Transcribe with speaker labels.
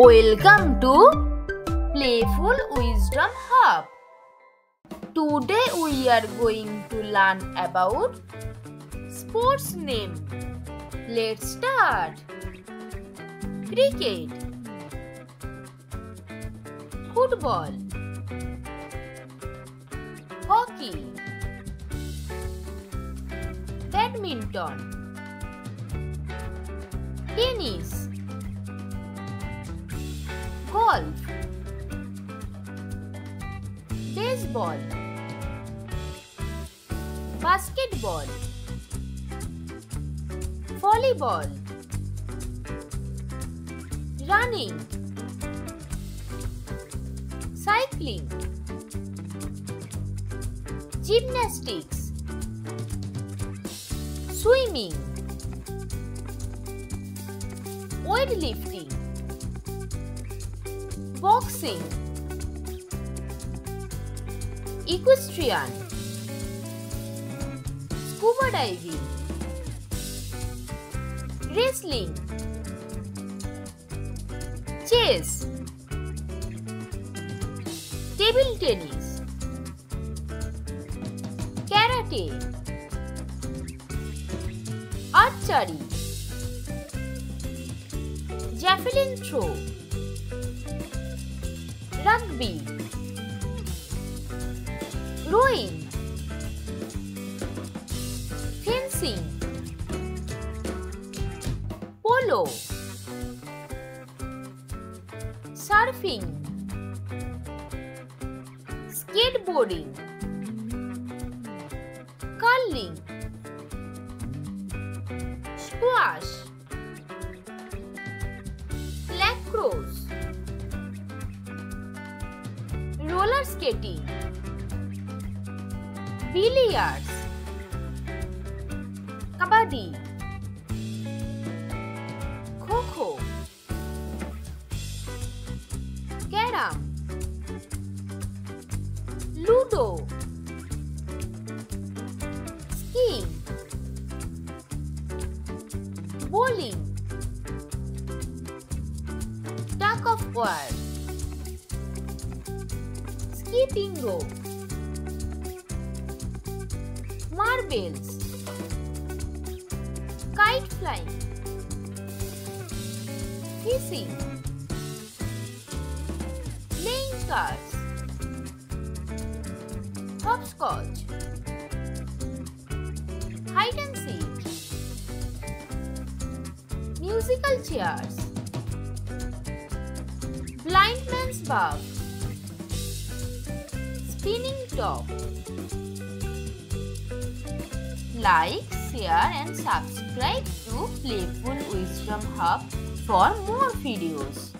Speaker 1: Welcome to Playful Wisdom Hub. Today we are going to learn about sports name. Let's start. Cricket Football Hockey Badminton Tennis baseball basketball. Volleyball. Running. Cycling. Gymnastics. Swimming. Weightlifting boxing. Equestrian. Scuba diving. Wrestling. Chess. Table tennis. Karate. Archery. Javelin throw rugby rowing fencing polo. Surfing. Skateboarding. Curling. Squash. Lacrosse skating, billiards, kabaddi, kho-kho, carrom, ludo, skiing, bowling, tug of war skipping rope, marbles, kite flying, Kissing playing cards, hopscotch, hide and seek, musical chairs, blind man's buff, spinning top. Like, share and subscribe to Playful Wisdom Hub for more videos.